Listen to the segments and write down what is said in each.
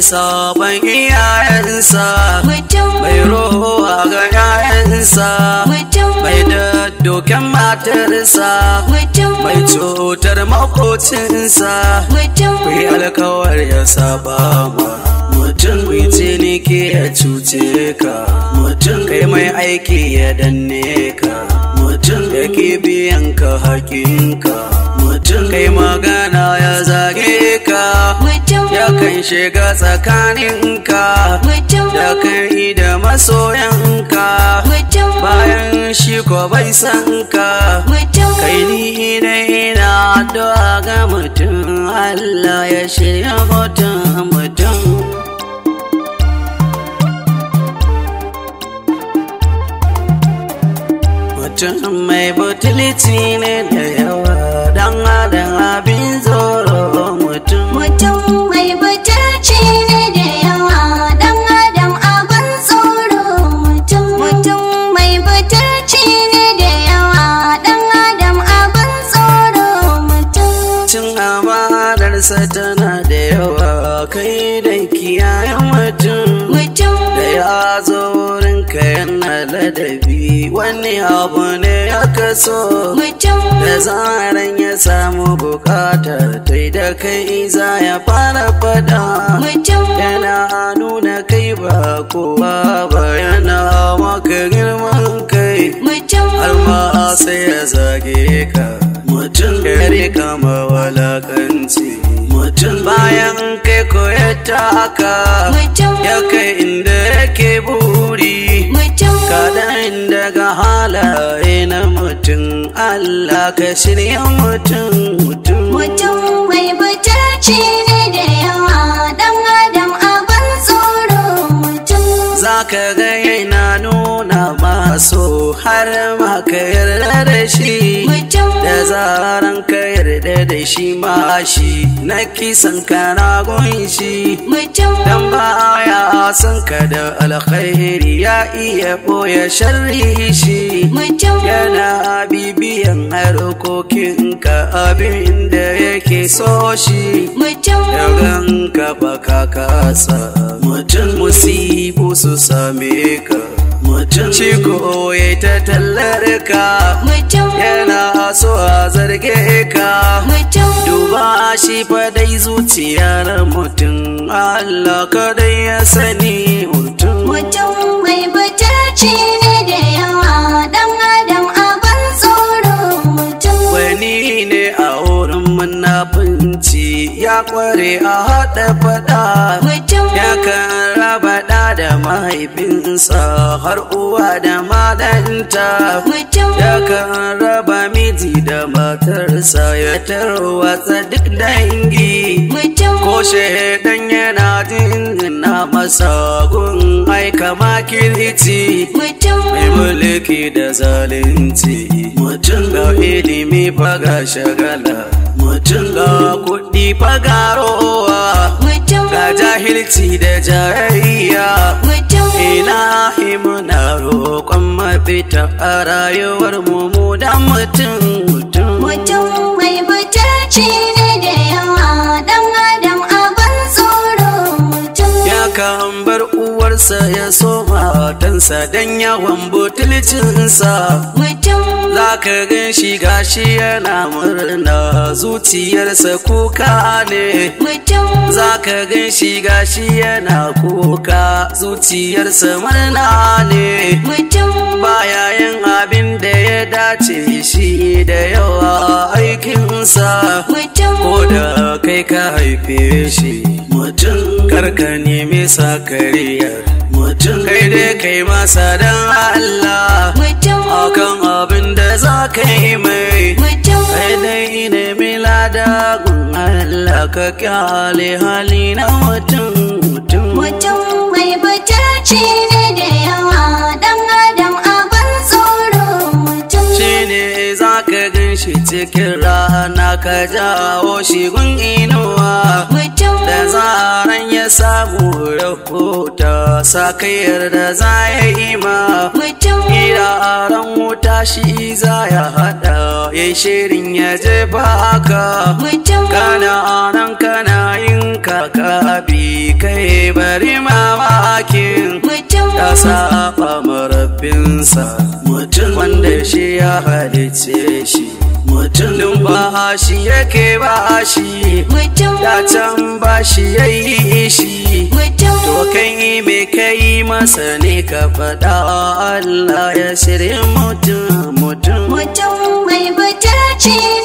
sabon iyayensa mai rowa ga 'ya'yansa mai daddoken matarsa mai cutar makocinsa Kai alkawar ya saba ma mutum kai ciniki ya cuce ka. Mutum kai mai aiki ya danne ka. Mutum ya ke biyan ka hakinka mutum kai magana ya zage ka. Ya kan shiga tsakaninka. Mutum da kai da masoyanka. Bayan shi ko bai san ka. Kai ni dai ina addu'a ga mutum. Allah ya shirya mutum mutum. Mutum mai butulci ne da amanarsa tana da yawa kai da kiyayen mutum. Da ya zo wurinka yana ladabi wani abu ne ya kaso mutum. Da zaran ya samu buƙata tai da kai za ya fara fada mutum. Yana nuna kai ba kowa ba yana maka girman kai. Mutum. Har ma sai ya zage ka mutum kare kama walakanci. Mutum bayan kai ko ya taka ya kai inda yake buri. Kadan daga halaye na mutum Allah ka shirya mutum mutum. Mutum mai butulci ne da yawa dan adam abin tsoro. Mutum za ka ga yana nuna maso har ma ka yarda da shi. Mutum da zaran ka yarda da shi ma shi. Na kisan ka na mutum dan baya son ka da alkhairi ya iya ɓoye sharri shi. Mutum yana bibiyan harkokin ka abin da yake so shi. Mutum Yagan ka baka kasa mutum musibu su same ka. Mutum. Ciko ya ta tallar ka. Mutum. Yana so a zarge ka. Mutum. Duba shi fa dai zuciyar mutum. Allah kadai ya sani mutum. Mutum mai ne ya kware a haɗa faɗa. Ya kan raba ɗa da mahaifinsa har uwa da madanta mutum ya kan raba miji da matarsa ya tarwatsa duk dangi. Ko shaidan yana dingina masa gun aika mutum mai mulki da zalunci mutum ga ilimi faga shagala. Mutum ga kuɗi faga rowa mutum ga jahilci da jayayya. Ina muna roƙon mafita a rayuwar mu da mutum mutum. Mai butulci ne da yawa dan adam abin tsoro mutum. Ya kan bar uwarsa ya so matansa don yawan butulcinsa. Ka gan shi gashi yana murna. Zuciyarsa kuka ne. Mutum za ka gan shi gashi yana kuka. Zuciyarsa murna ne. Mutum baya yin abin da ya dace shi da yawa aikinsa. Mutum ko da kai ka haife shi mutum kar ka nemi sakariyar kai dai kai masa dan Allah. Mutum. Akan abin da za ka yi mai. Mutum. Kai dai nemi lada gun Allah. Ka ƙyale hali na mutum. Mutum. Mutum mai butulci ne da yawa. Dan adam abin tsoro. Mutum. Shi ne za ka cikin rana ka jawo shi gun inuwa da zaran ya samu rahota sa kai yarda za ya yi ma. Iraren wuta shi za ya haɗa ya shirin ya jefa ka kana a nan kana yin kaka bi kai bari mamakin. Ya saba marabbinsa mutum wanda shi ya halice shi. Mutum din ba shi yake ba shi. Mutum ya can ba shi ya yi shi. To kai me kai masa ne ka faɗa Allah ya shirya mutum mutum. Mutum mai ne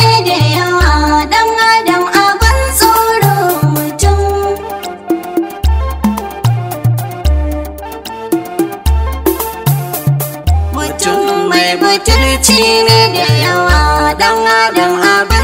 mai butulci ne da yawa dan adam